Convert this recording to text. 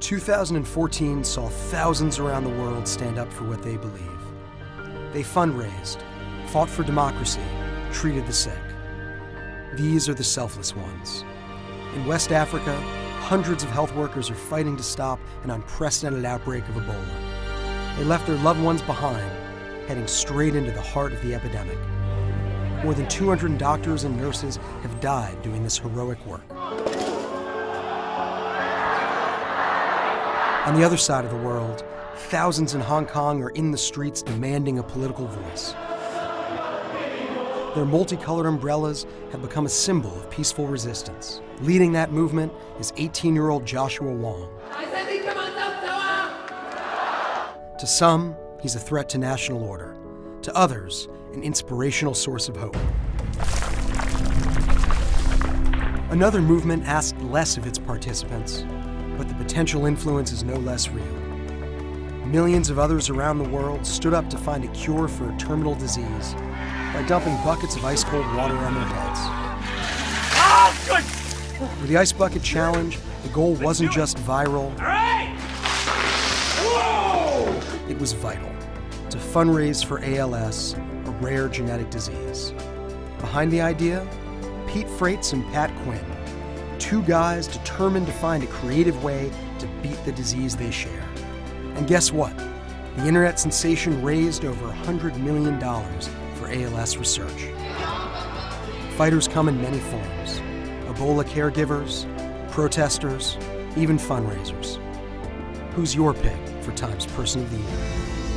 2014 saw thousands around the world stand up for what they believe. They fundraised, fought for democracy, treated the sick. These are the selfless ones. In West Africa, hundreds of health workers are fighting to stop an unprecedented outbreak of Ebola. They left their loved ones behind, heading straight into the heart of the epidemic. More than 200 doctors and nurses have died doing this heroic work. On the other side of the world, thousands in Hong Kong are in the streets demanding a political voice. Their multicolored umbrellas have become a symbol of peaceful resistance. Leading that movement is 18 year old Joshua Wong. To some, he's a threat to national order. To others, an inspirational source of hope. Another movement asked less of its participants, but the potential influence is no less real. Millions of others around the world stood up to find a cure for a terminal disease by dumping buckets of ice cold water on their heads. With the Ice Bucket Challenge, the goal wasn't just viral, it was vital to fundraise for ALS, a rare genetic disease. Behind the idea, Pete Frates and Pat Quinn, two guys determined to find a creative way to beat the disease they share. And guess what? The internet sensation raised over $100 million for ALS research. Fighters come in many forms Ebola caregivers, protesters, even fundraisers. Who's your pick for Times Person of the Year?